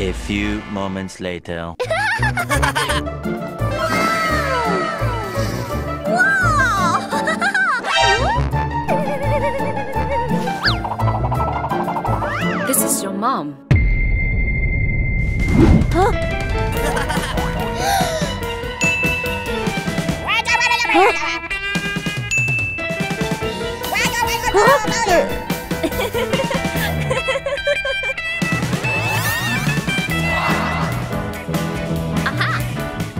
A few moments later. this is your mom. Huh? huh?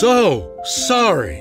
so sorry.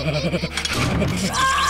あ あ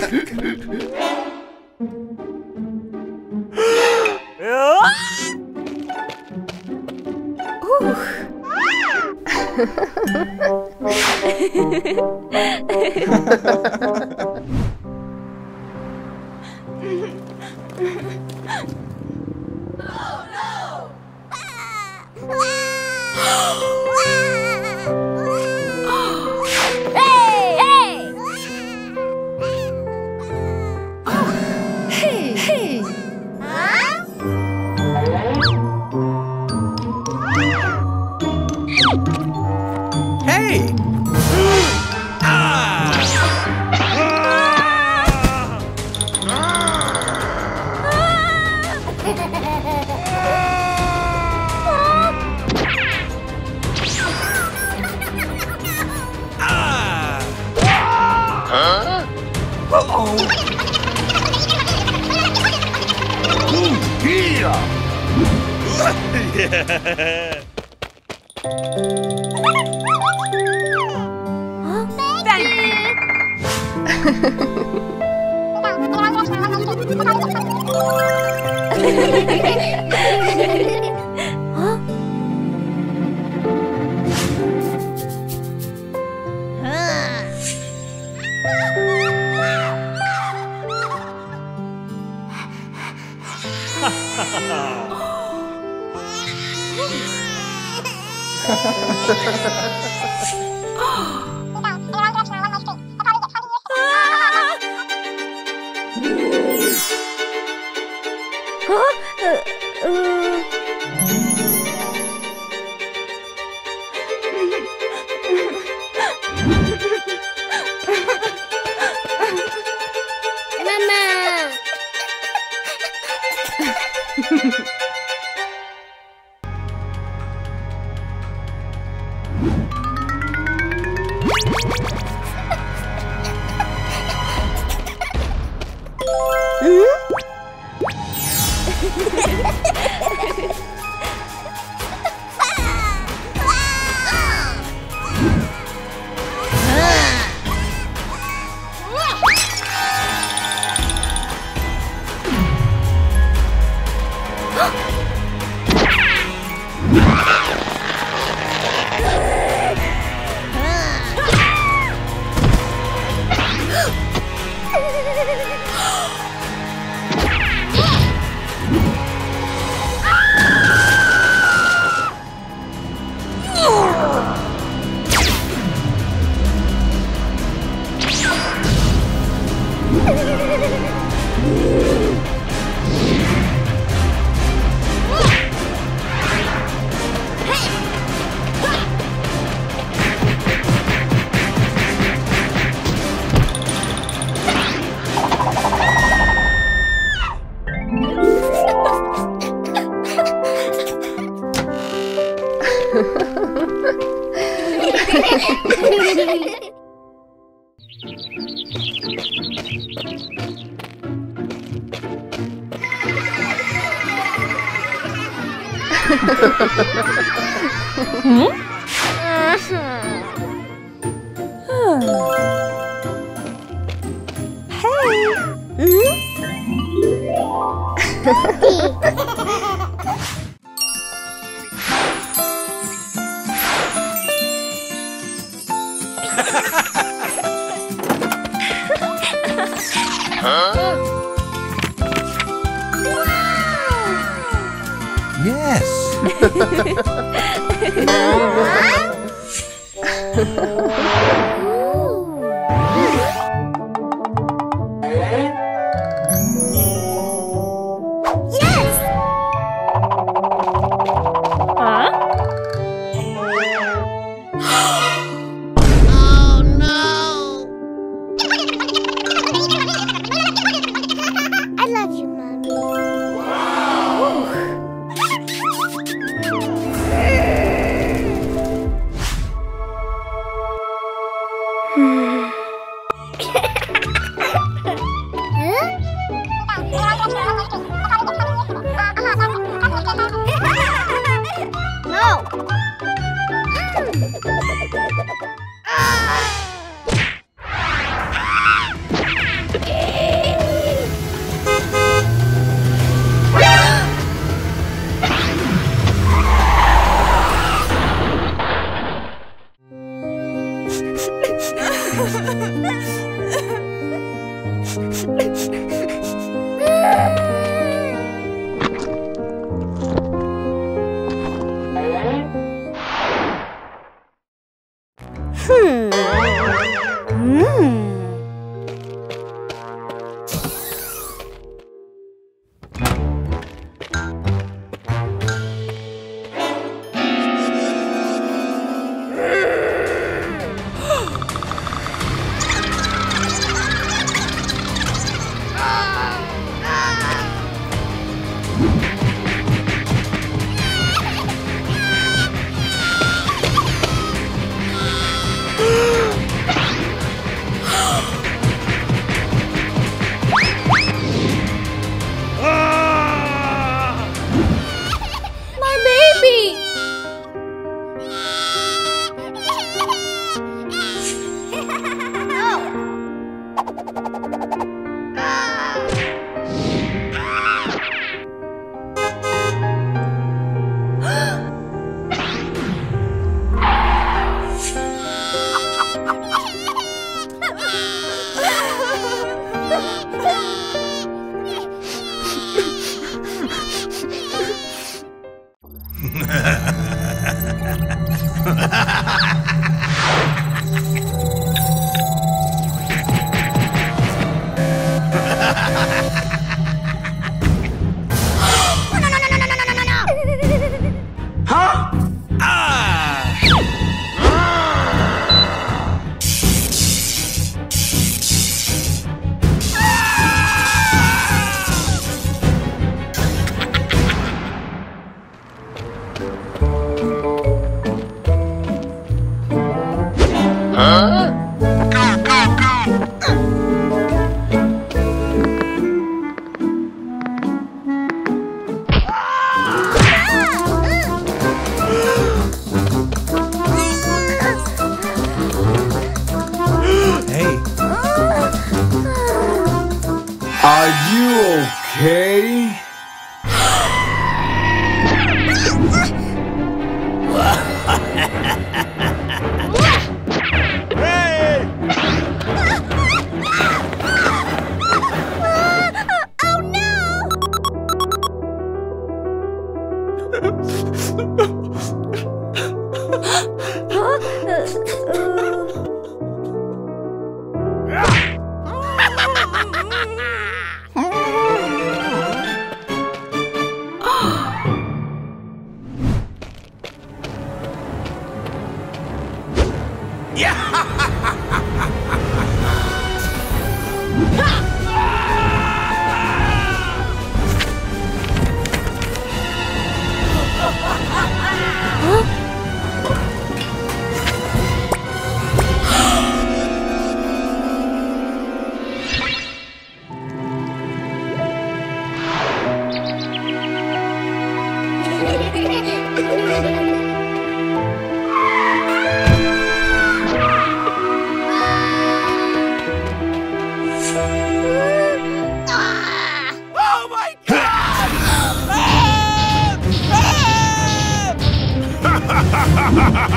Yeah. huh? Thank you. Sí.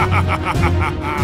Okay.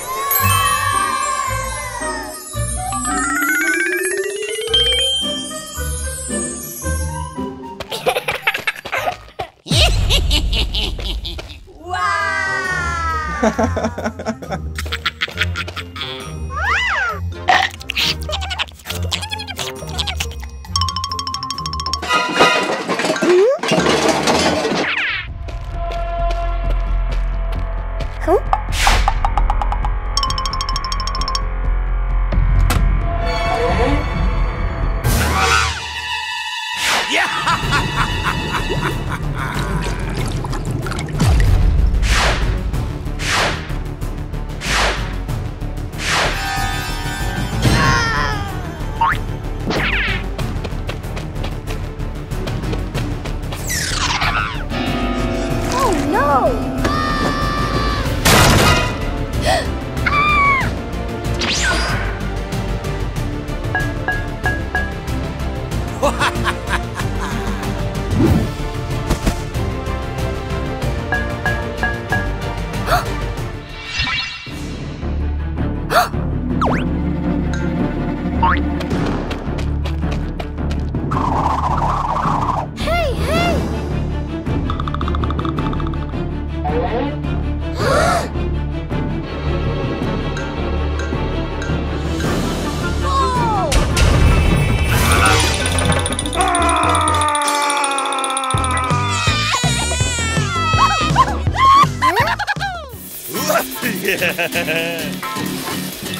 Oh no! Oh no! Oh,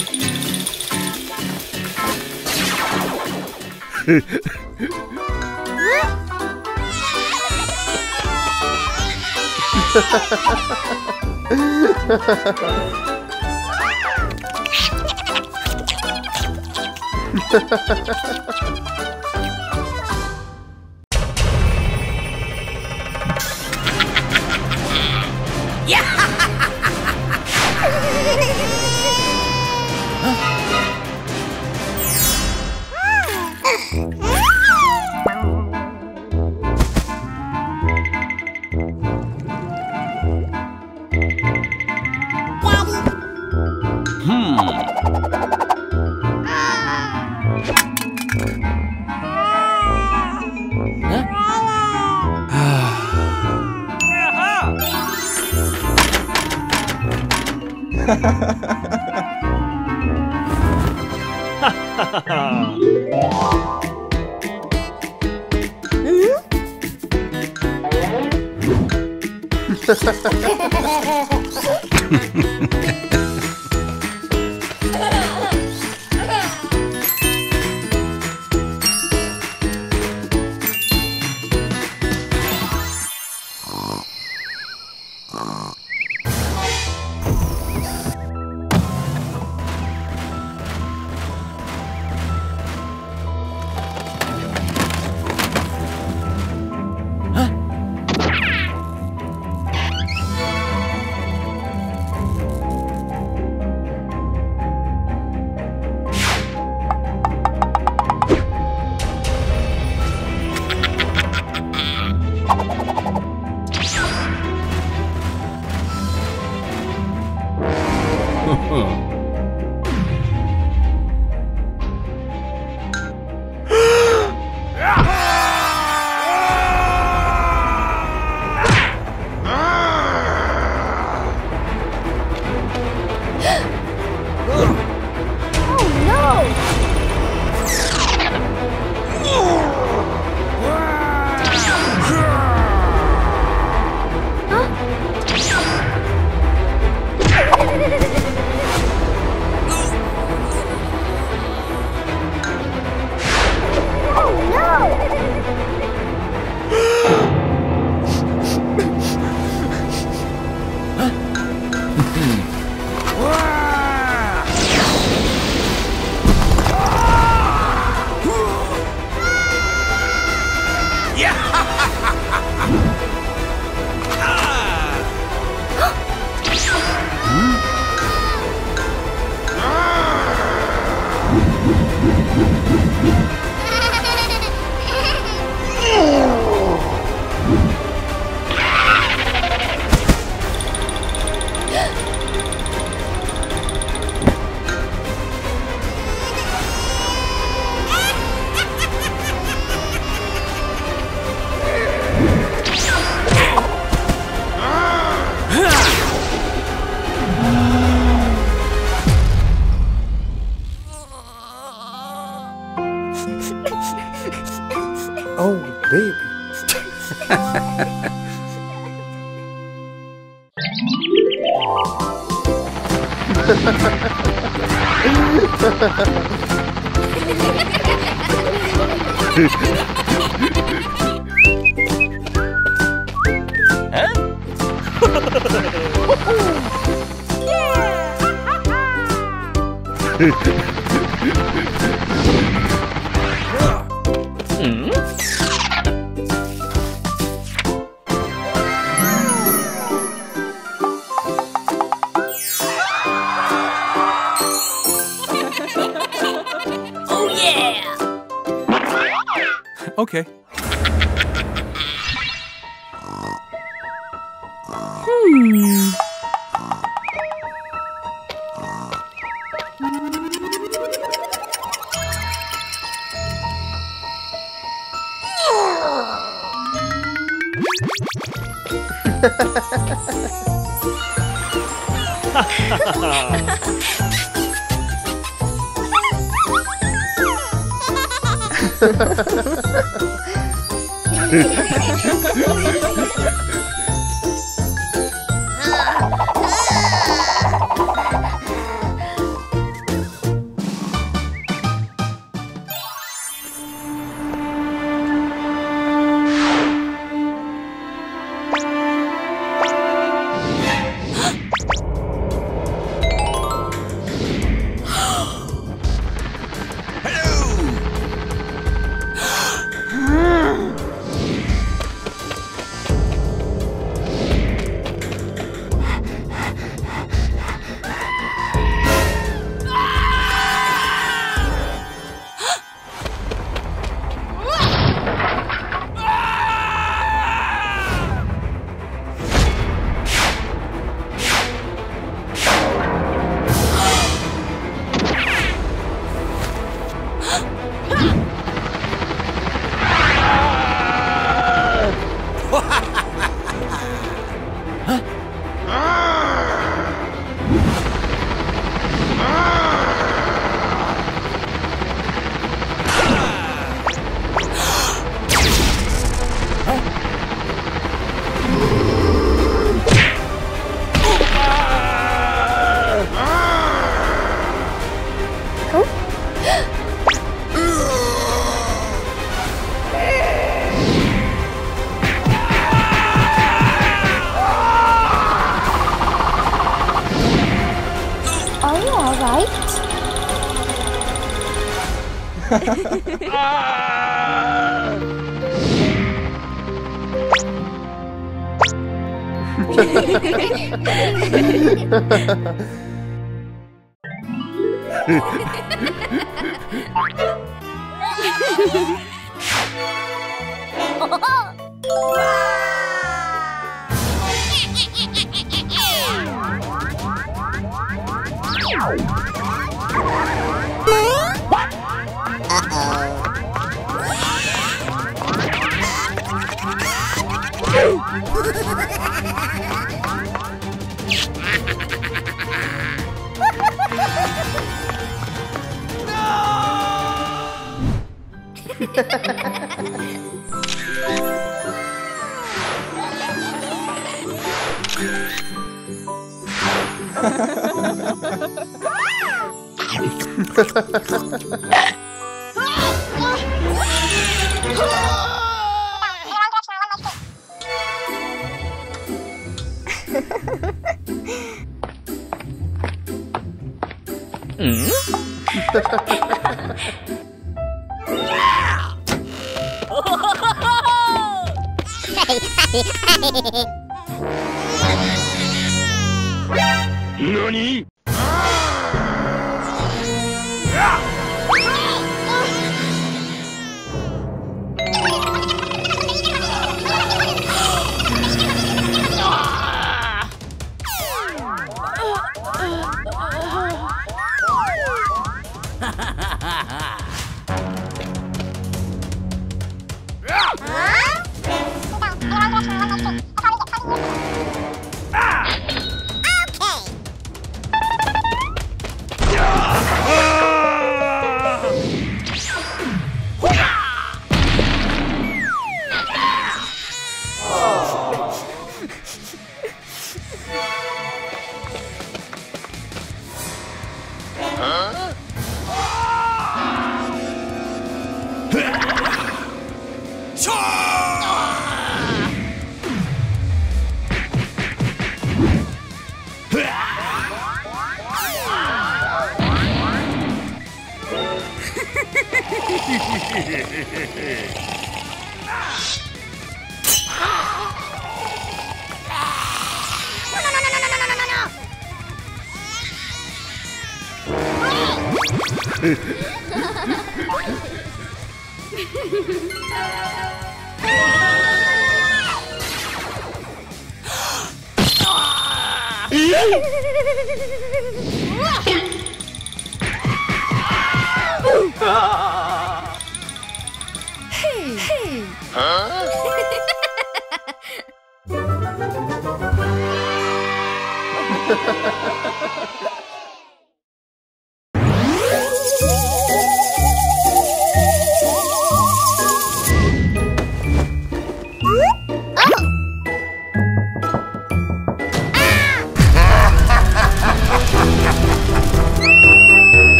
baby. Okay. Hmm.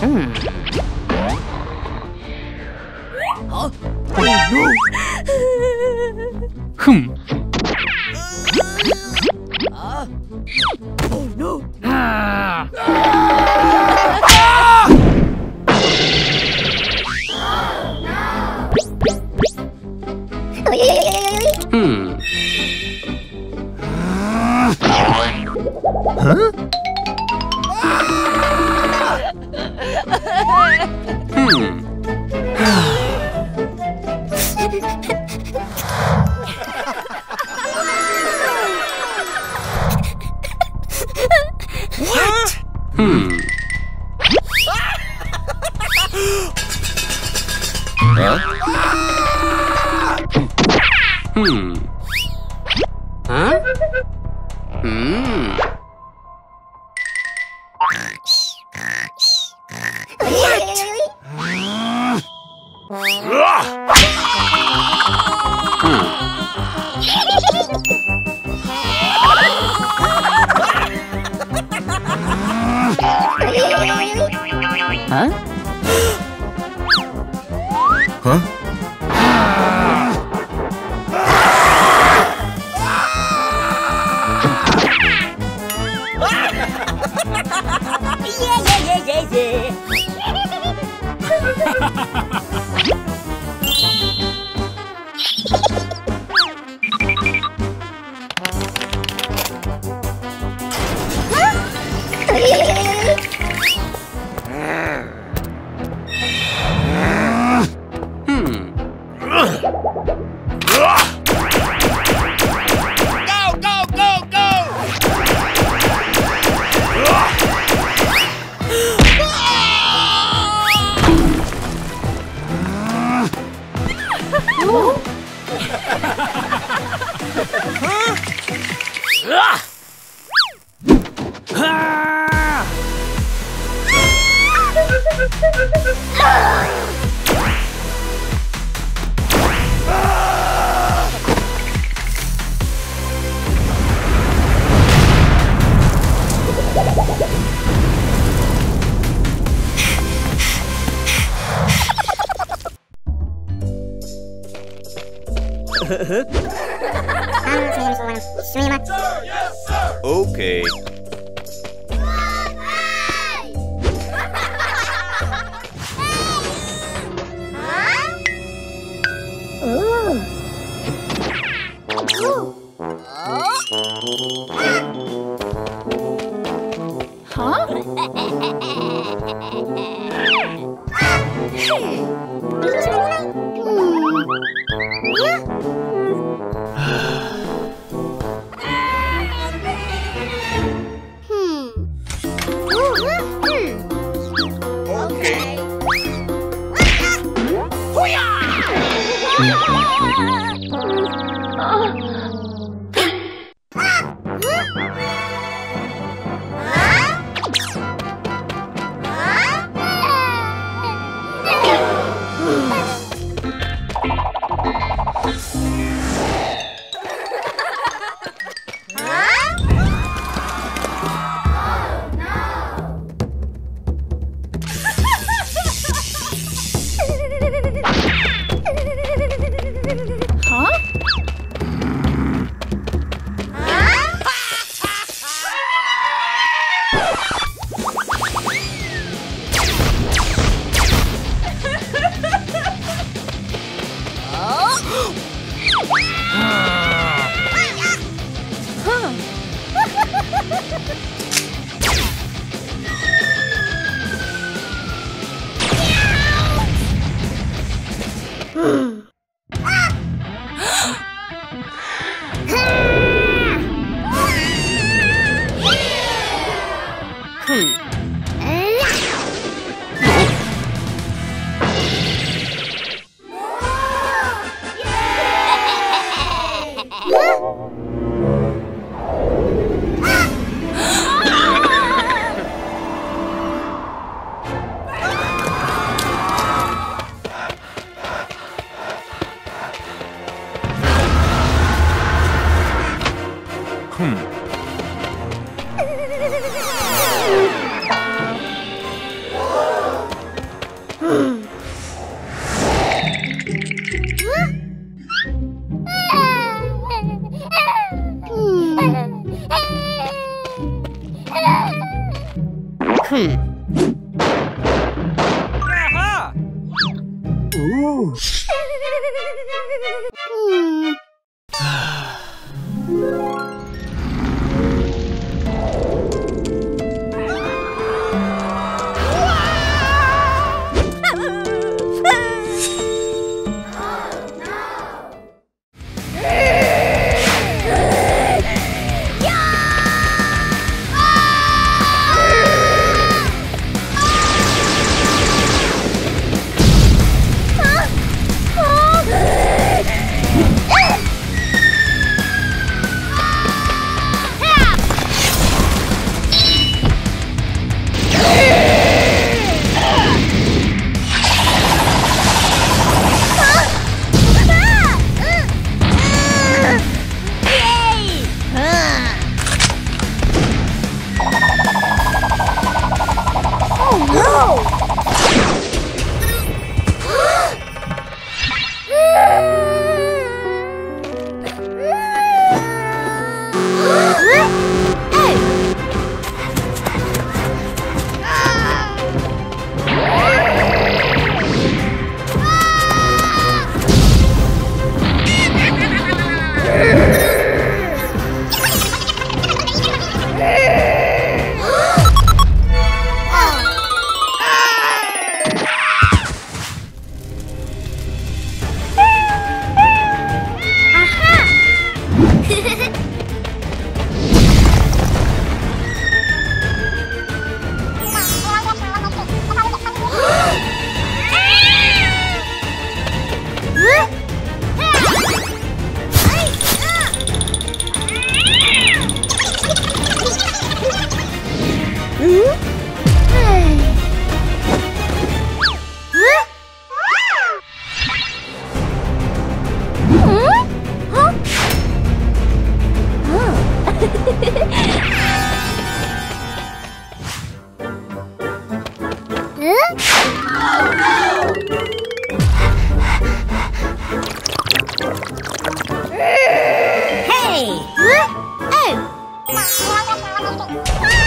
Hmm. ああ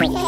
Every day.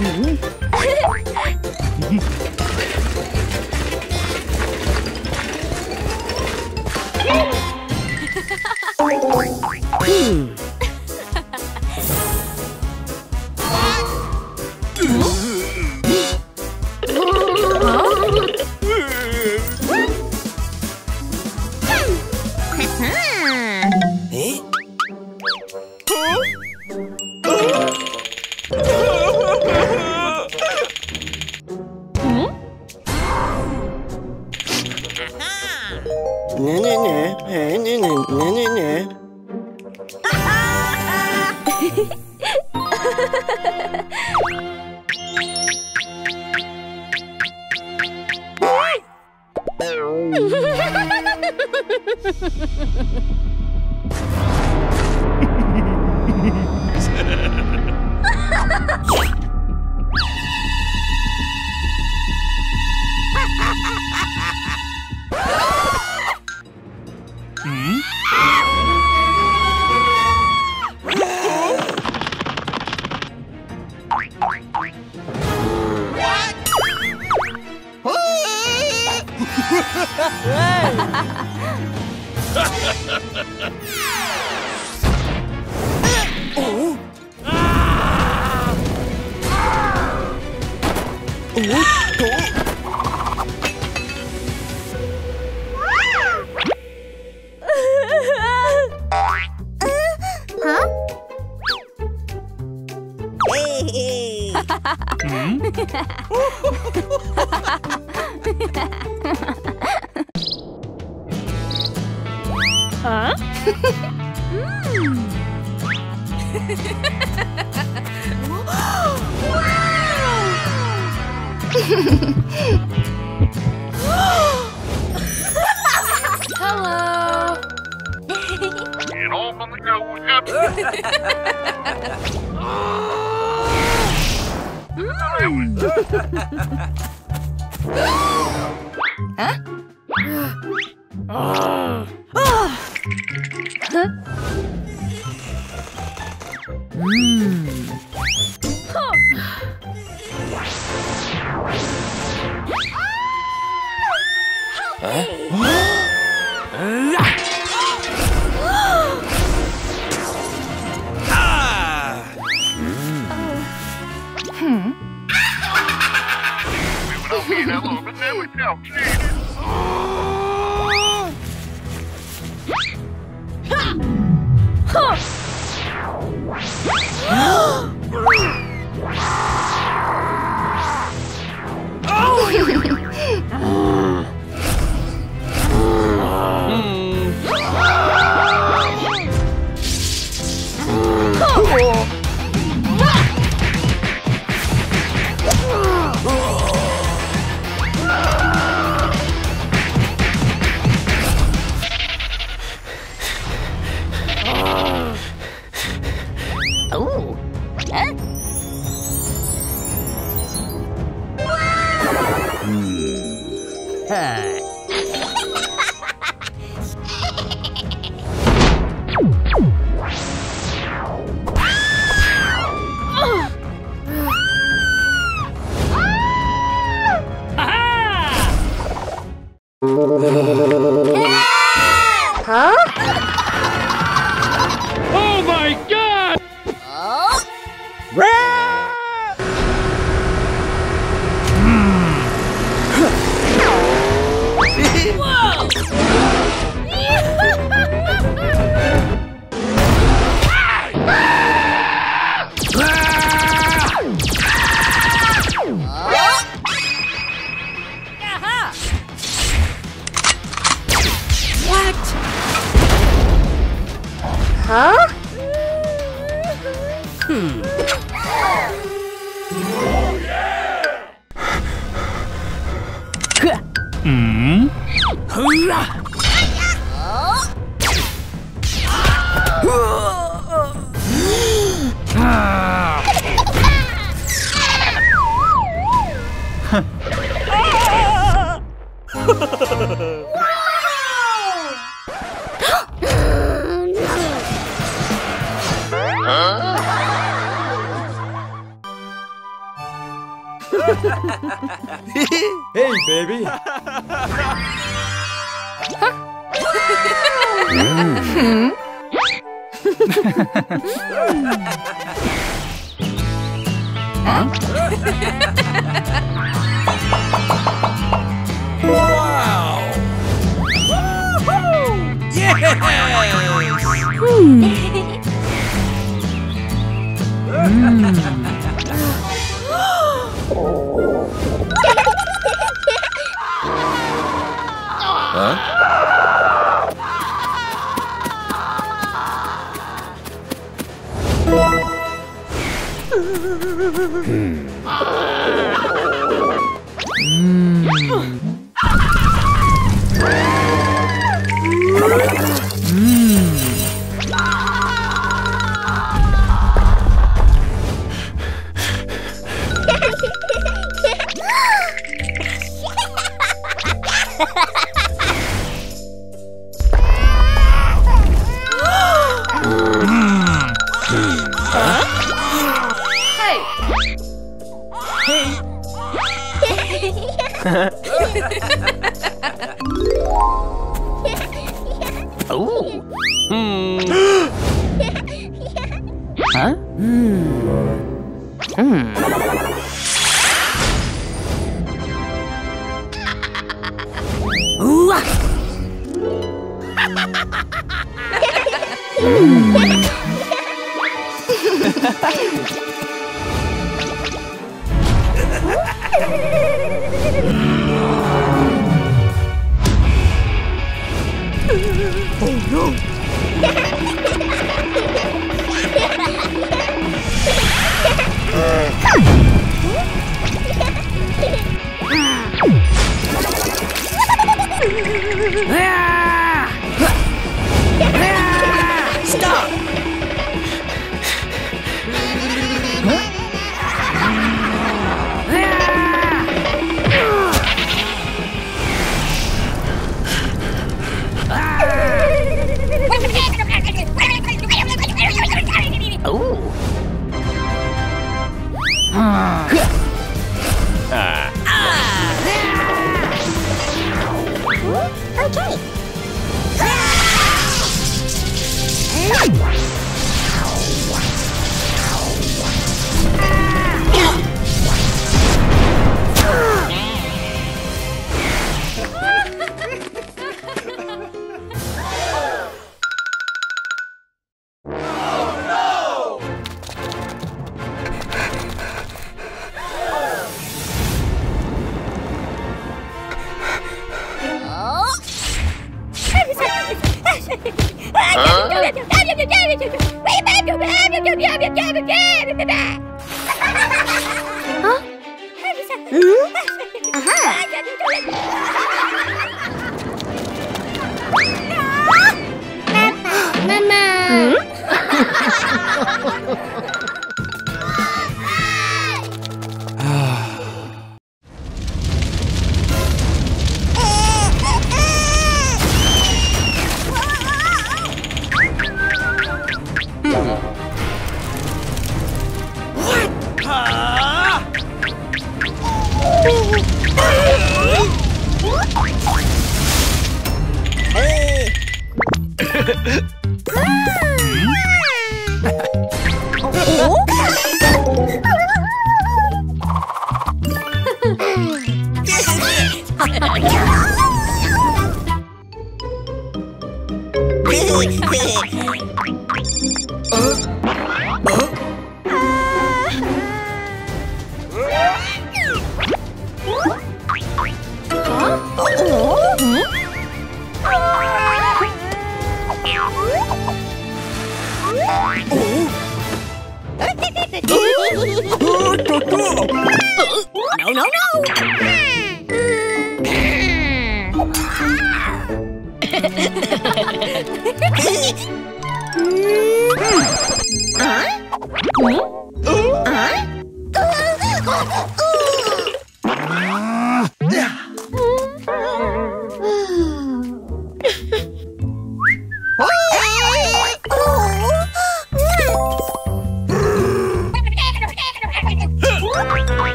うん。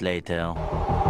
Later.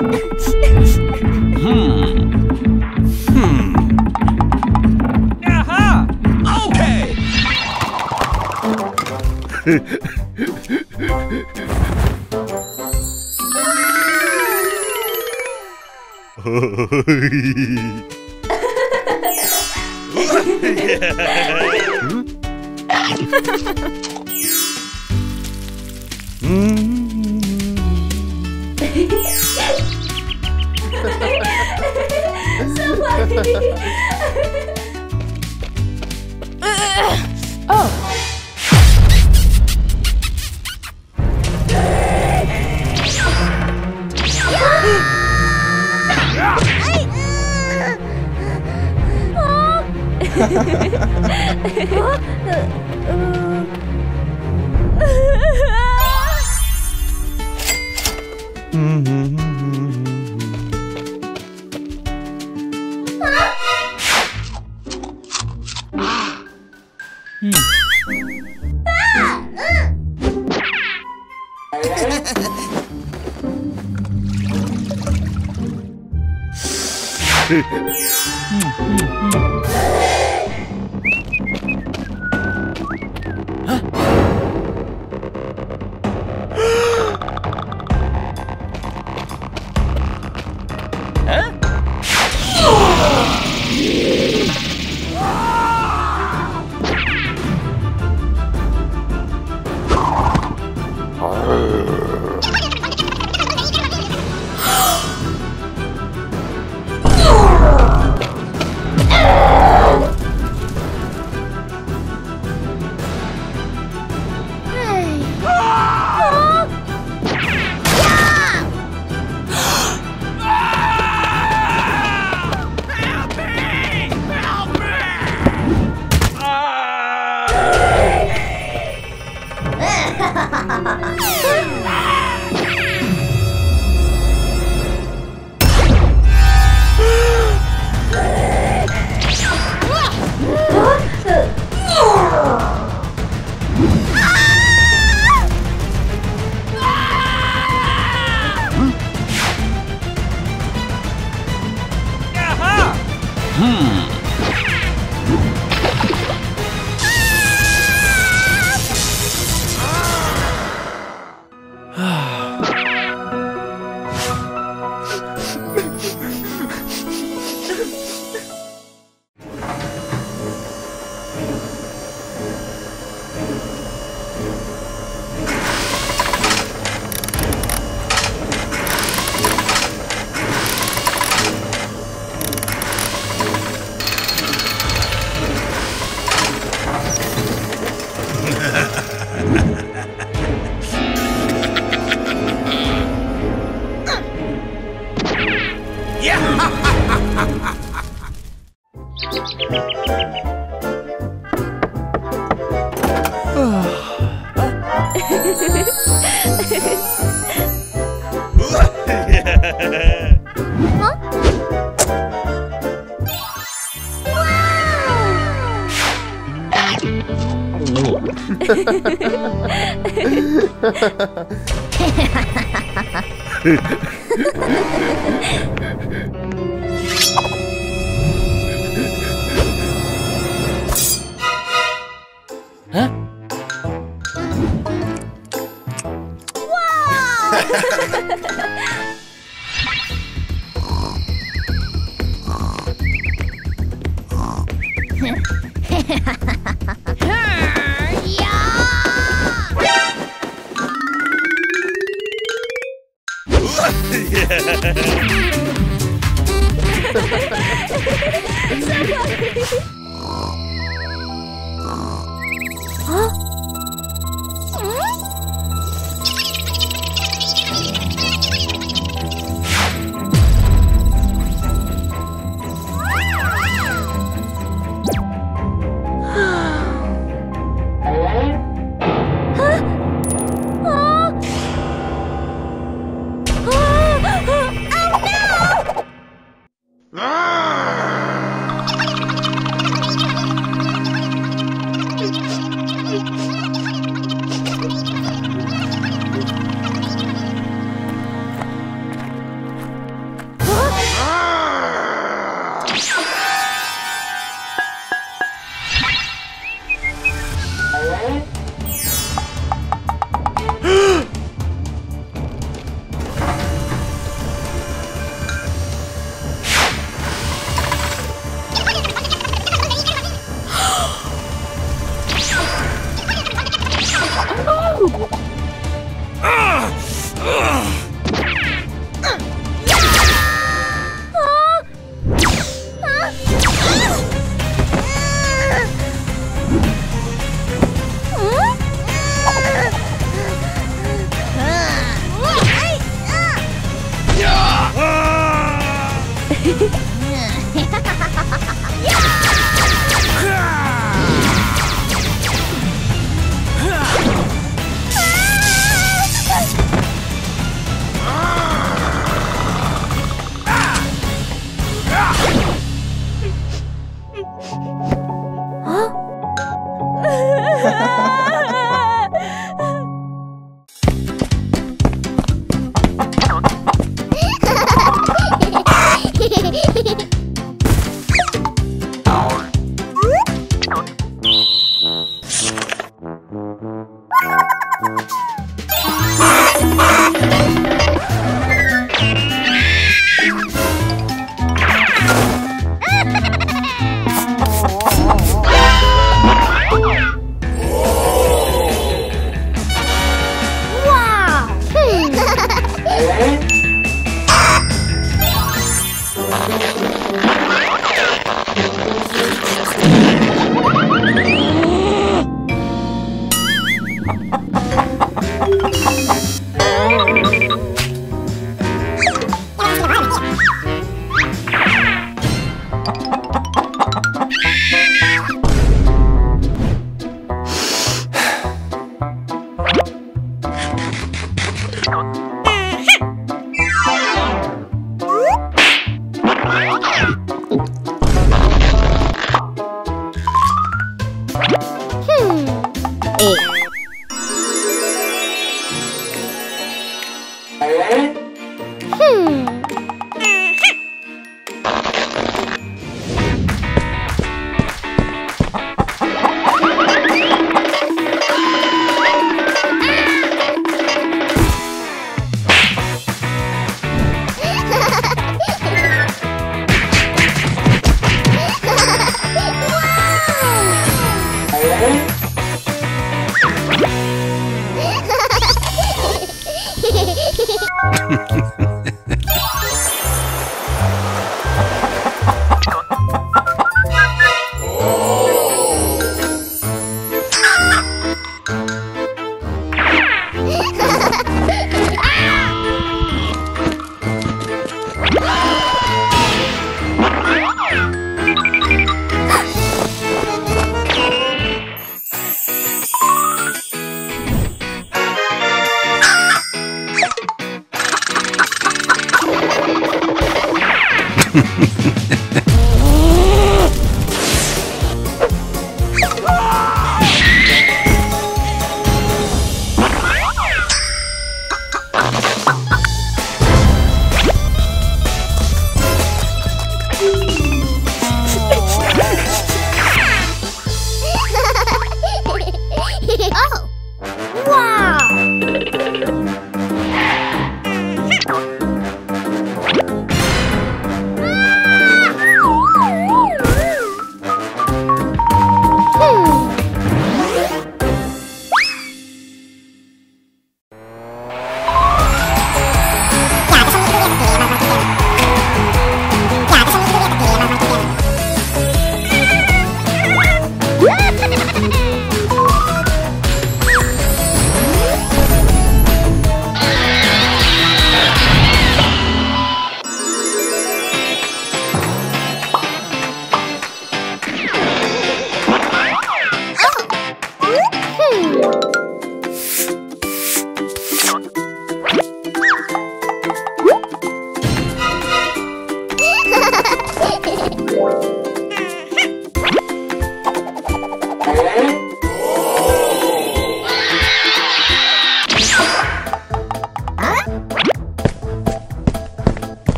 hmm? hmm? Ah!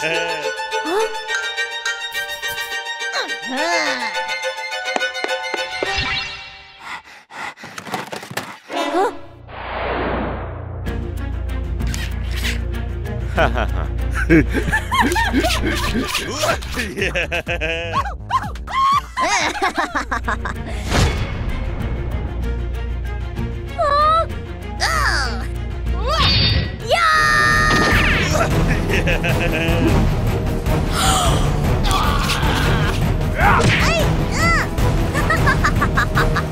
哈哈哈！哈哈哈哈哈！はい、うん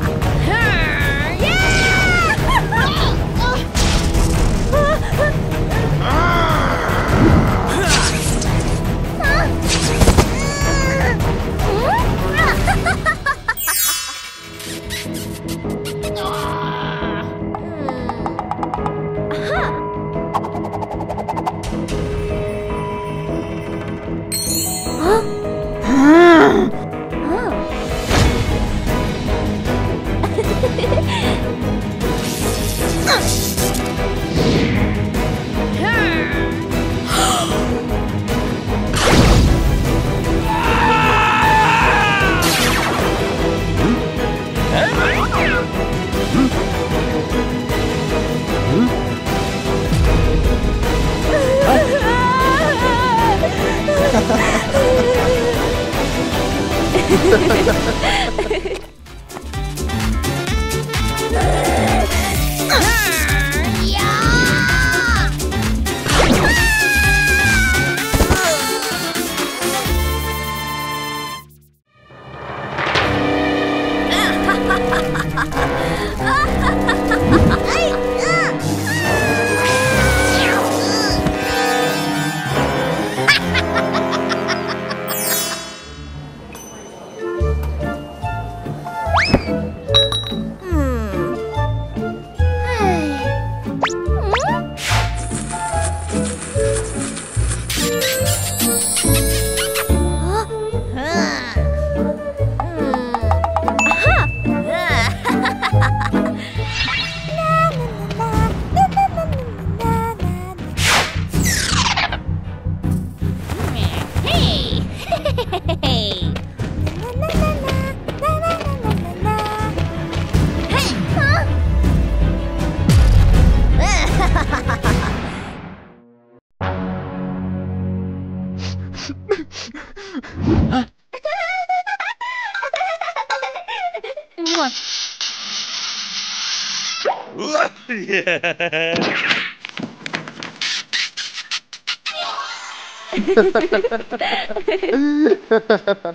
so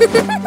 A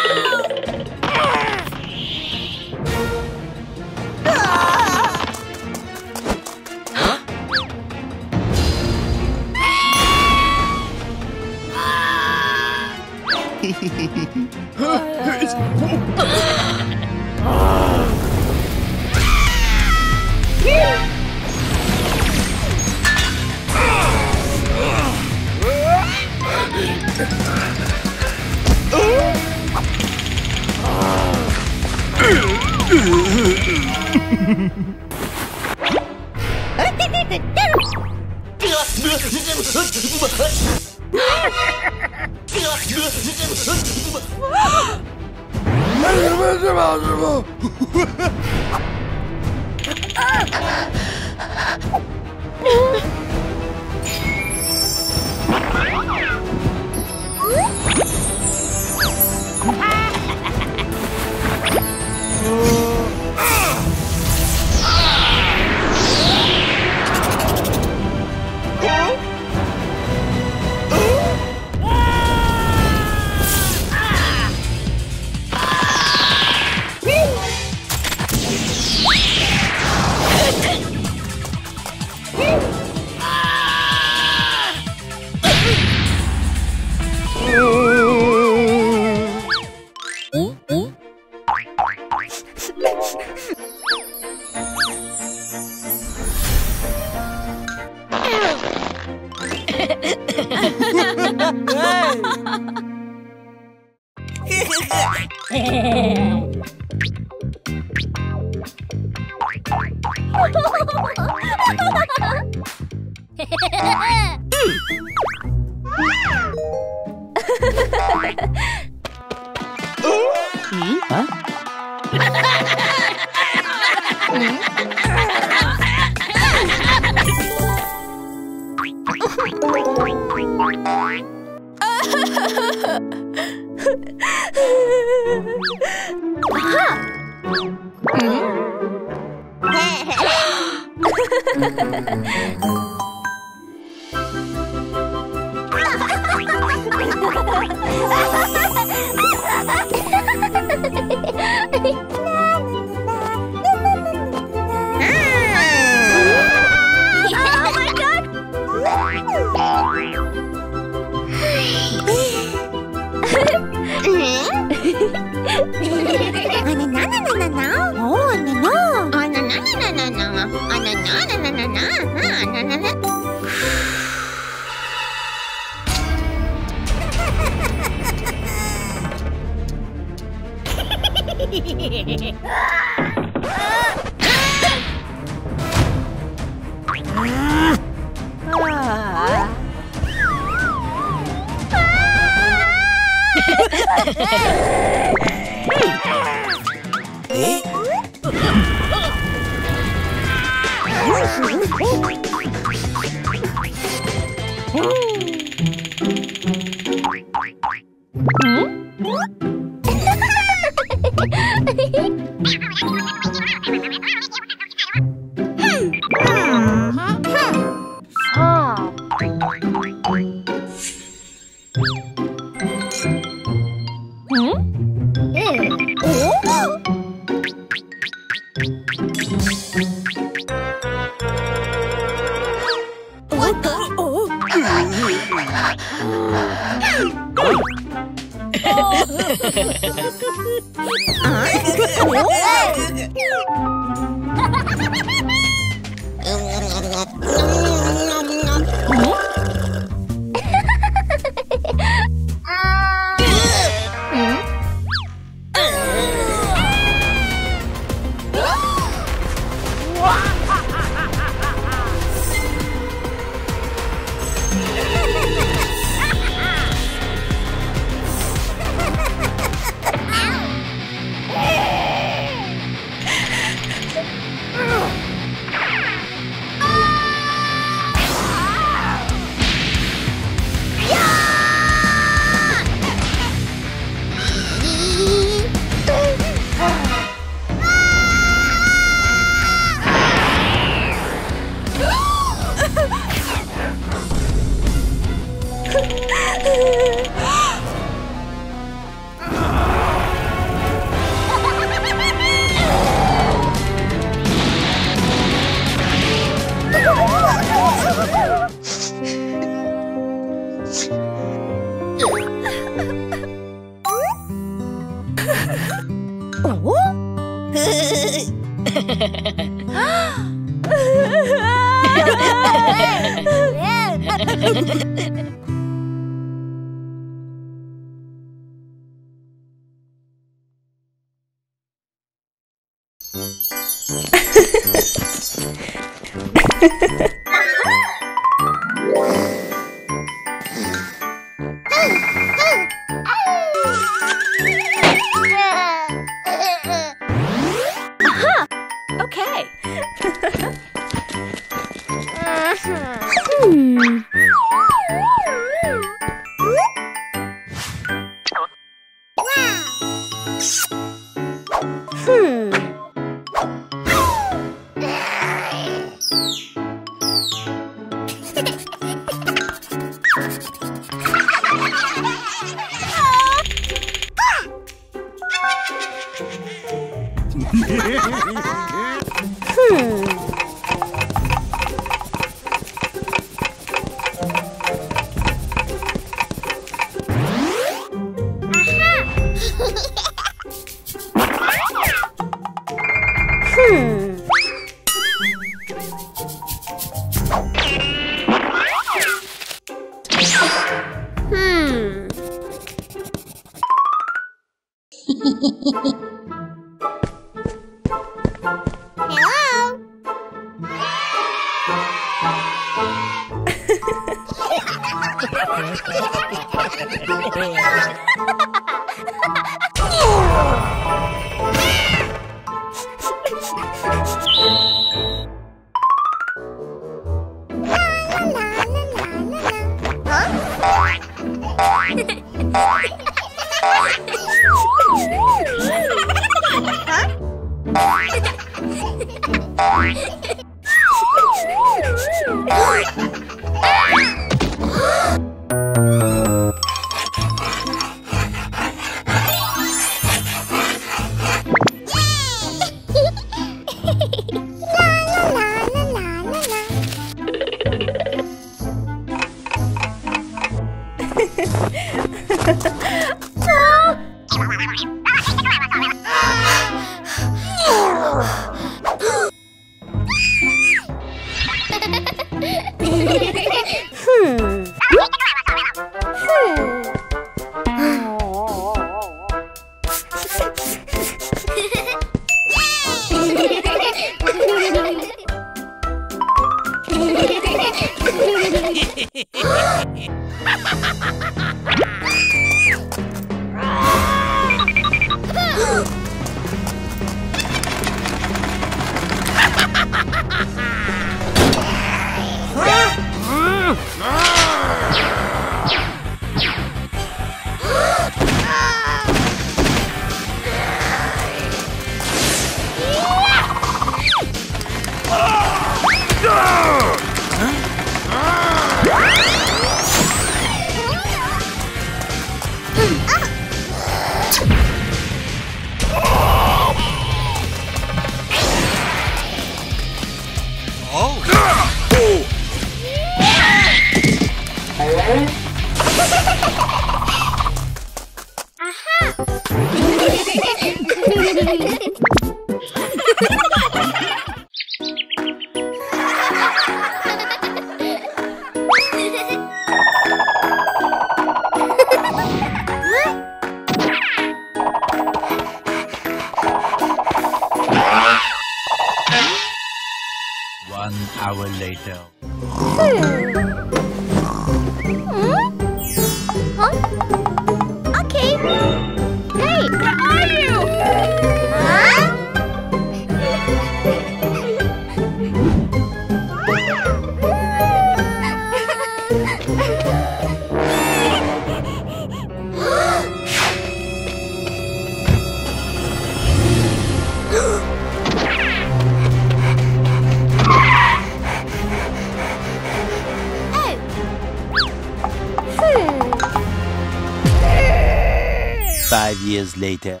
later.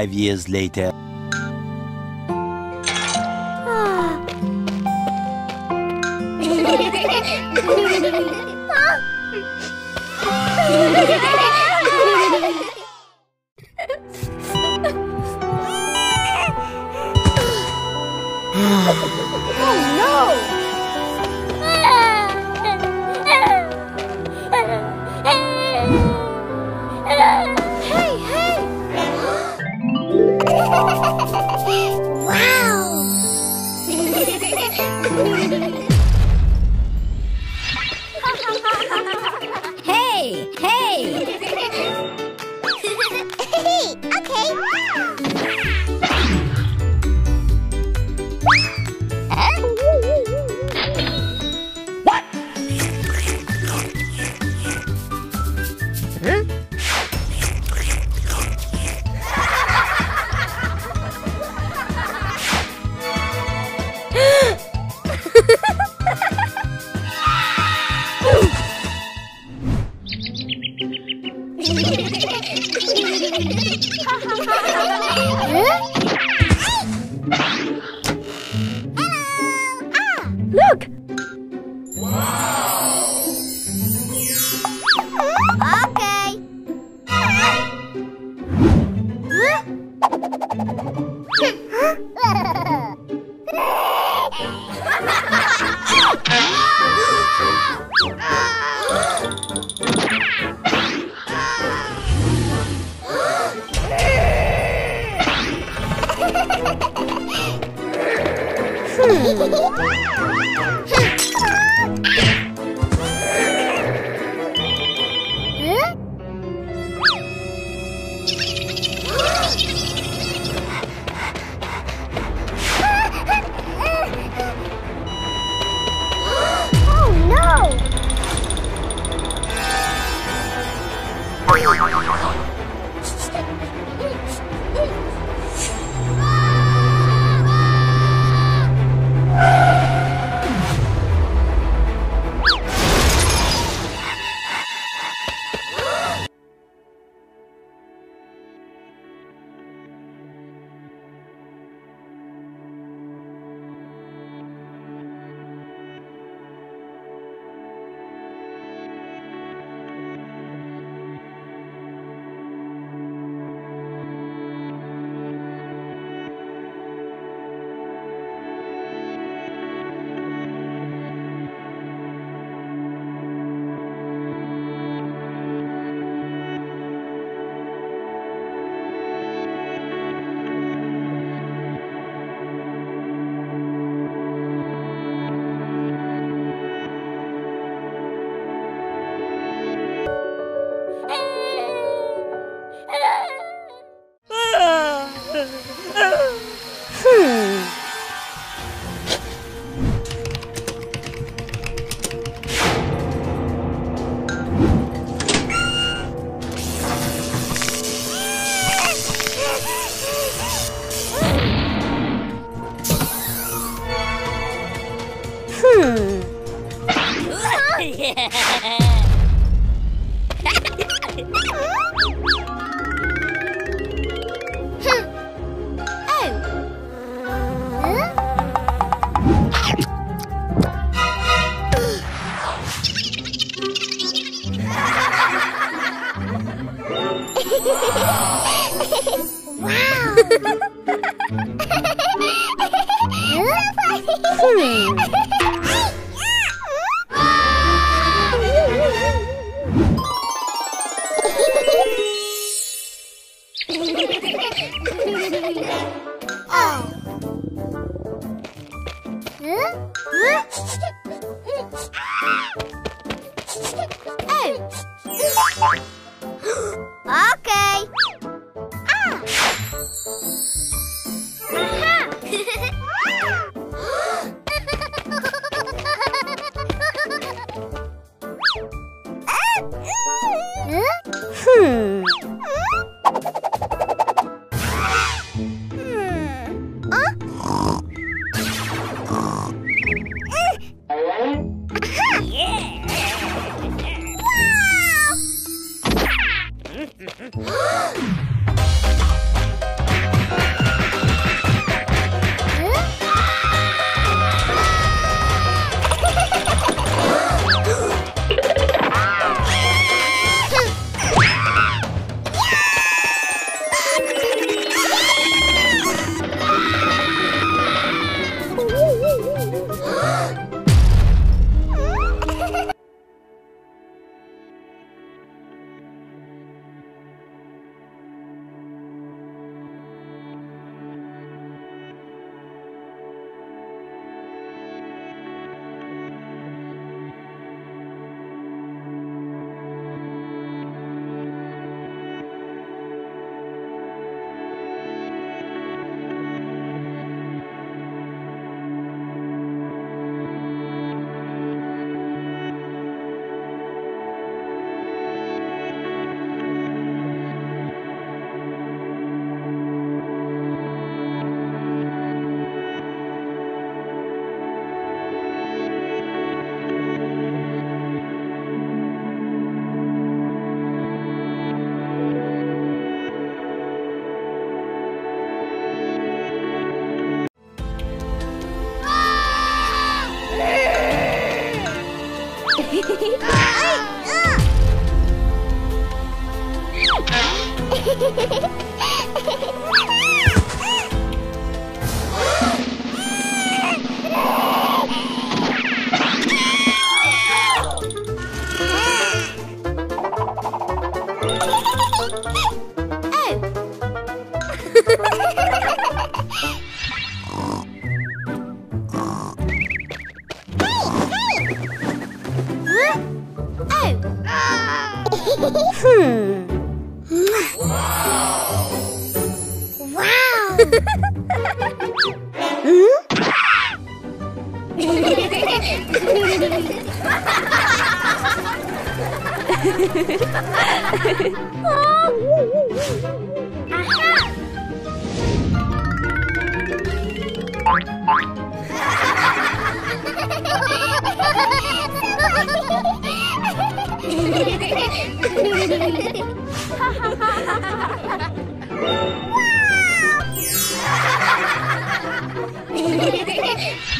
Five years later. 哈！啊！哈哈哈哈哈哈！哇！哈哈哈哈哈哈！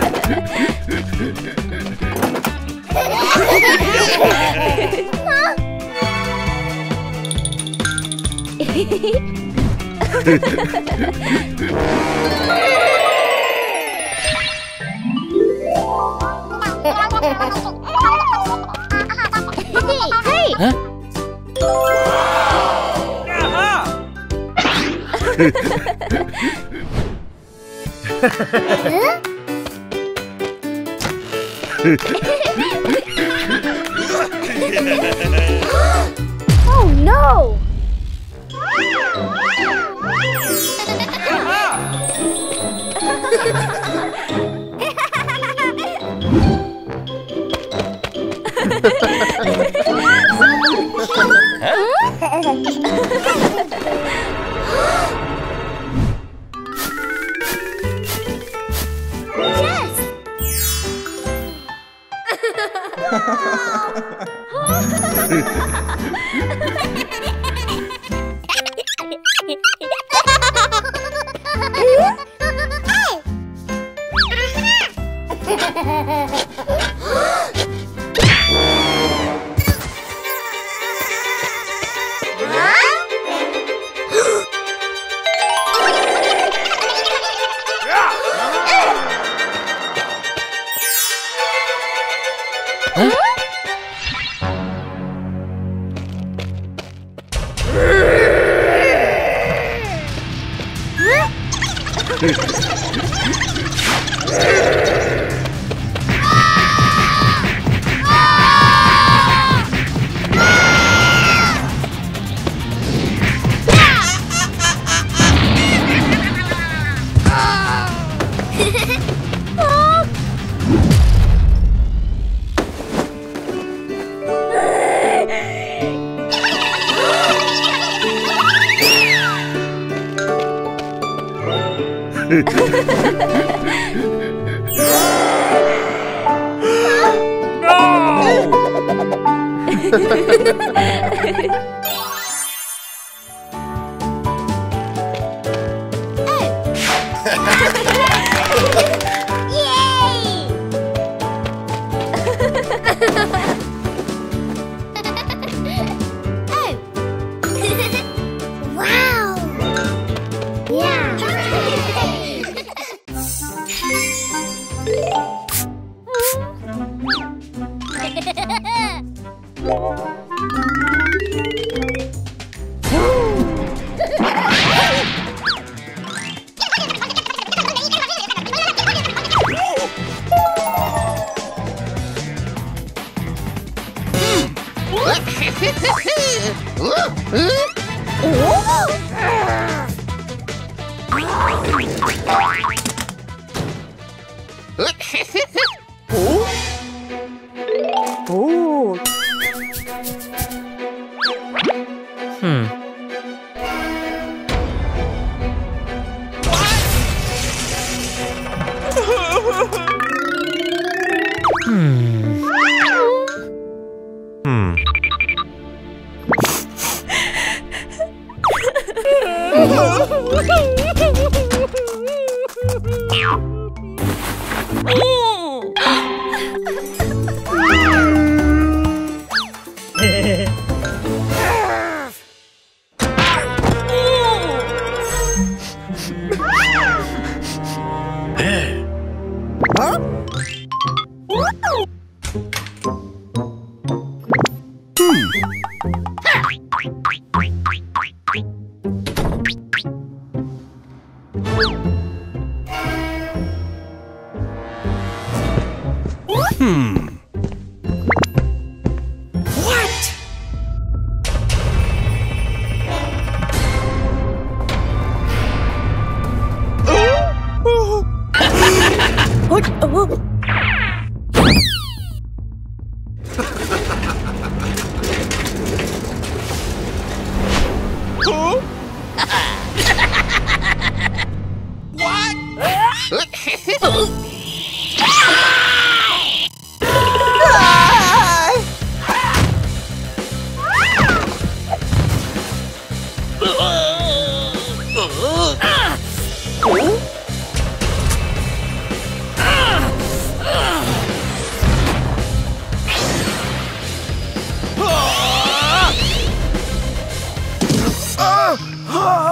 Whoa!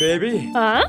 Baby. Huh?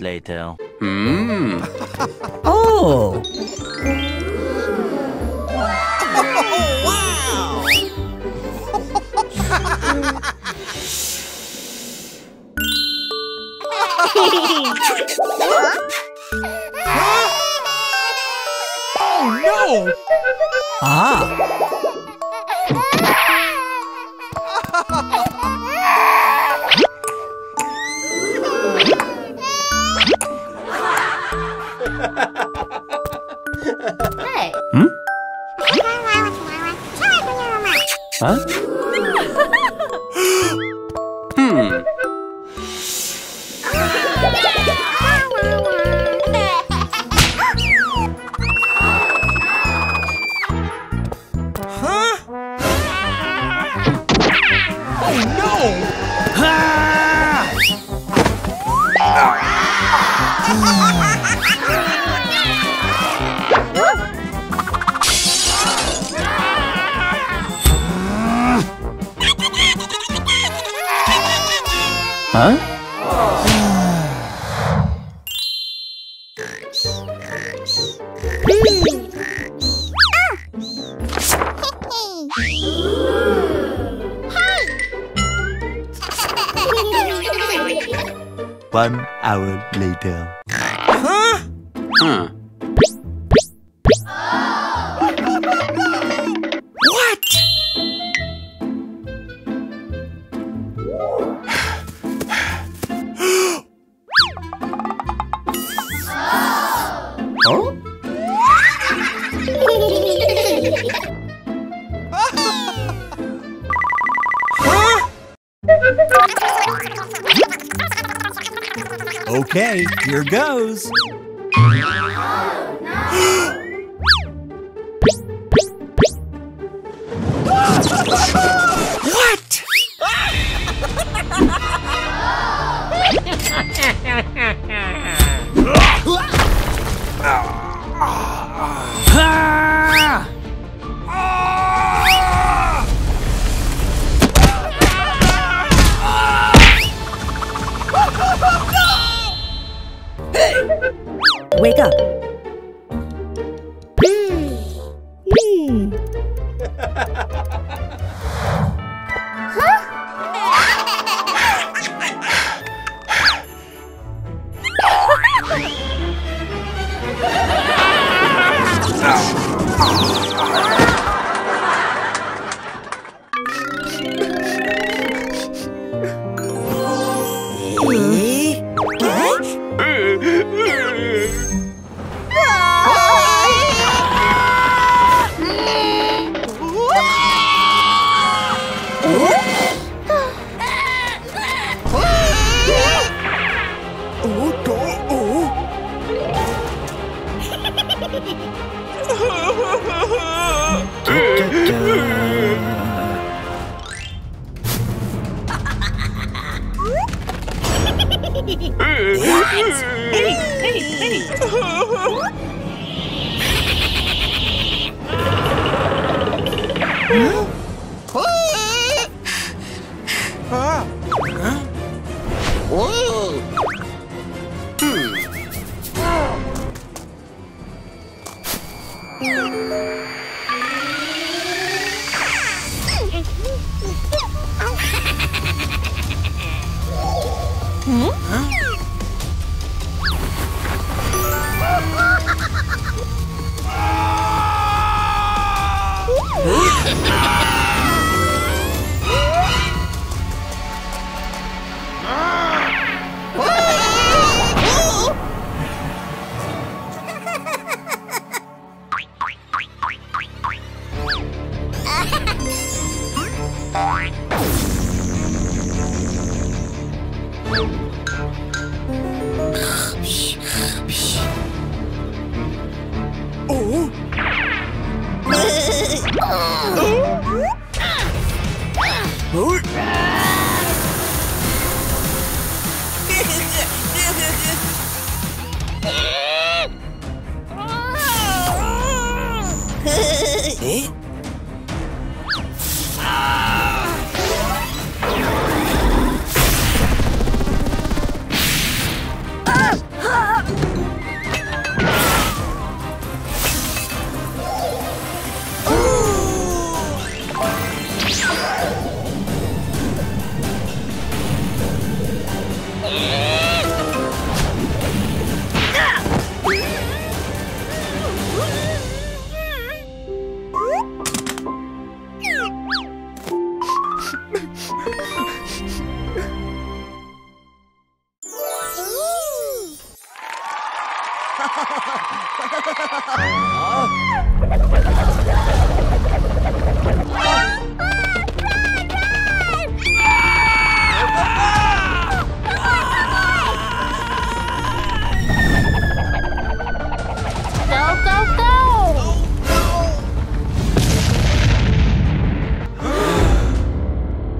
Later.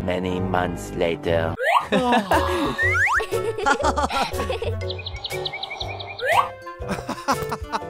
Many months later. ha ha ha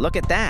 look at that.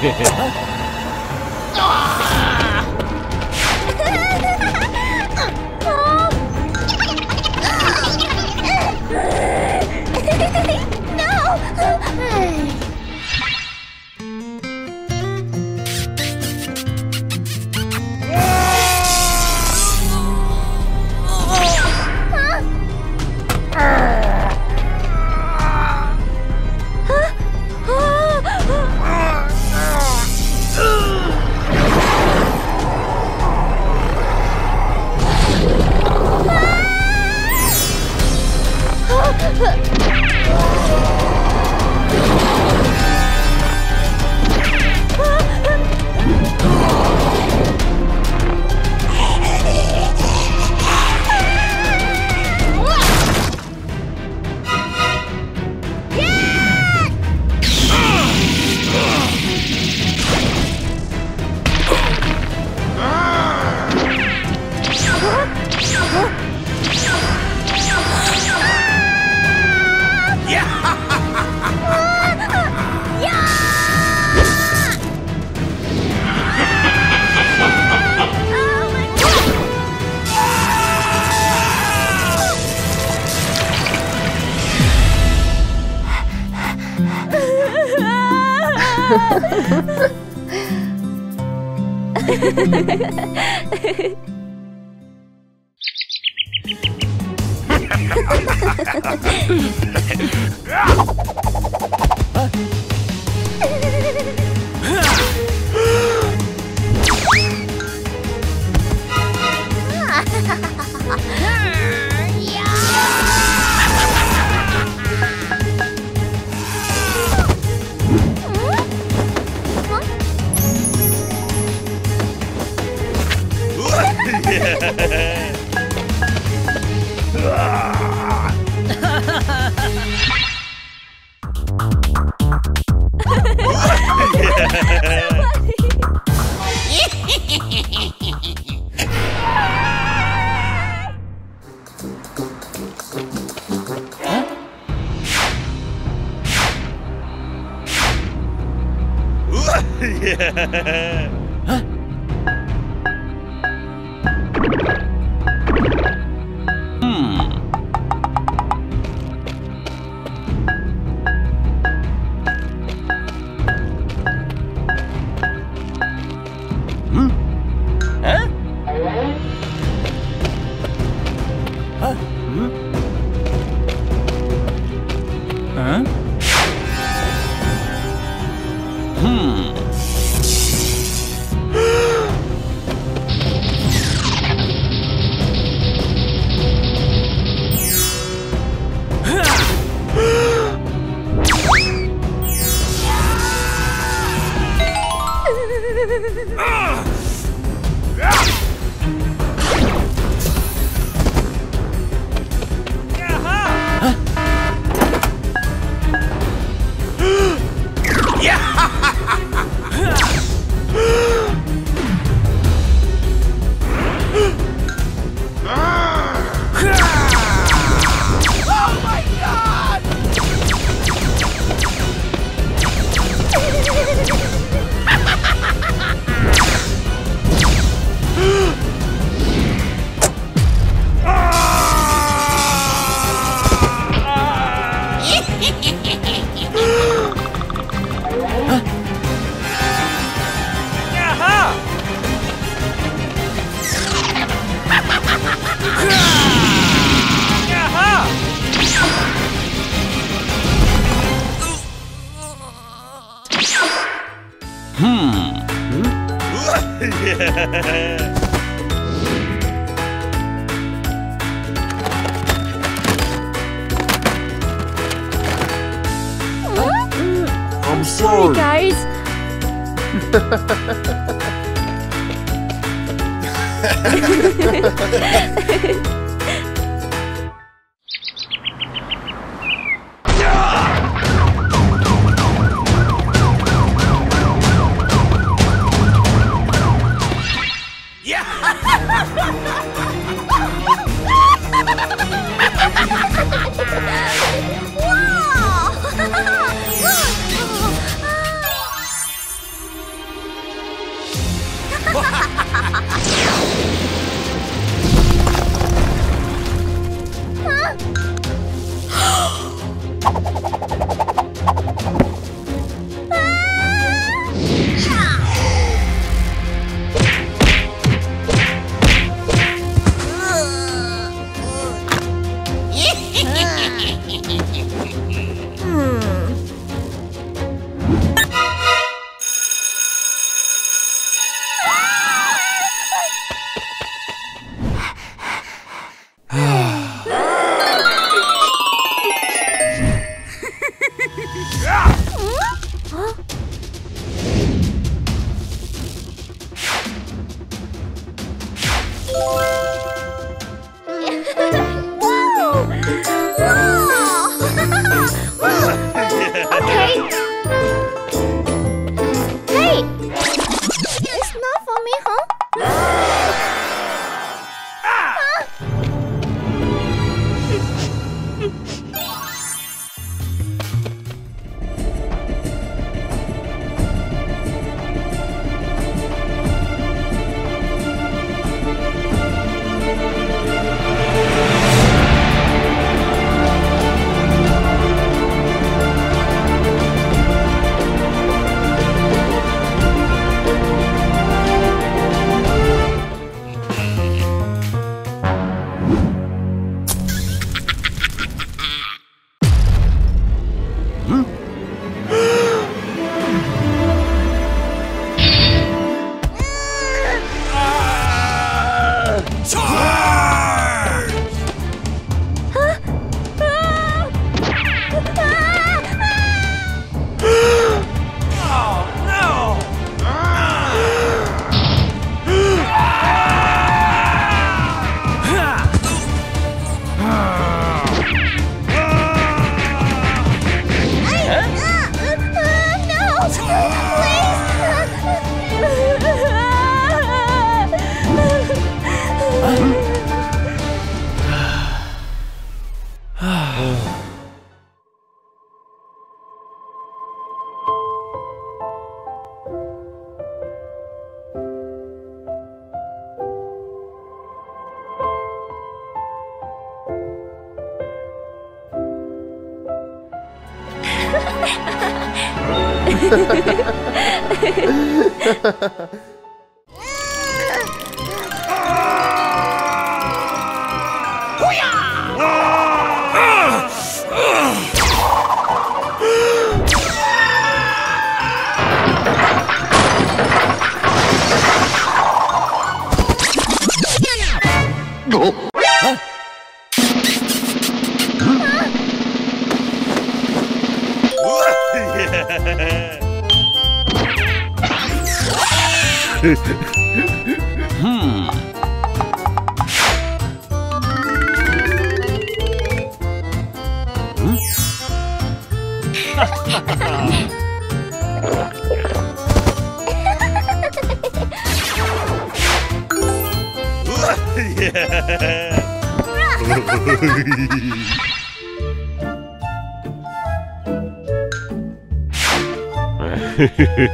Ji ji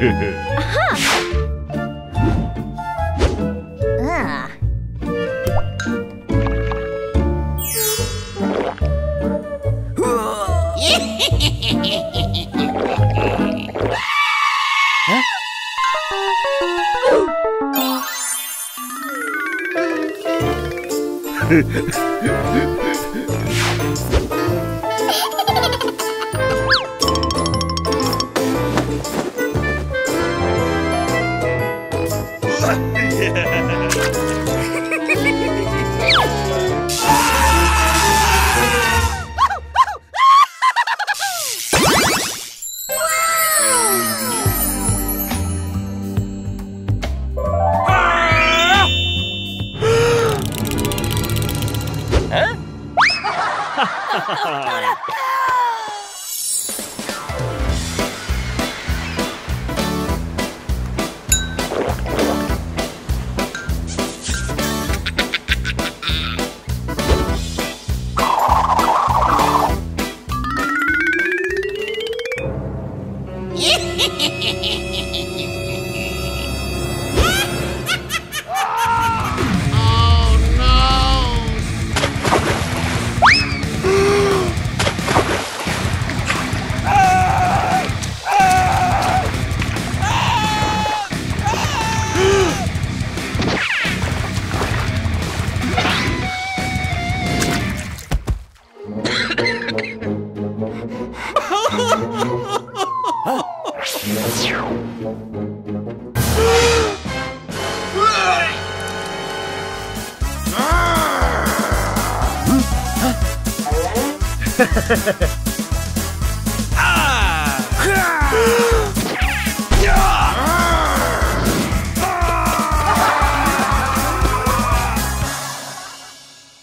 Yeah.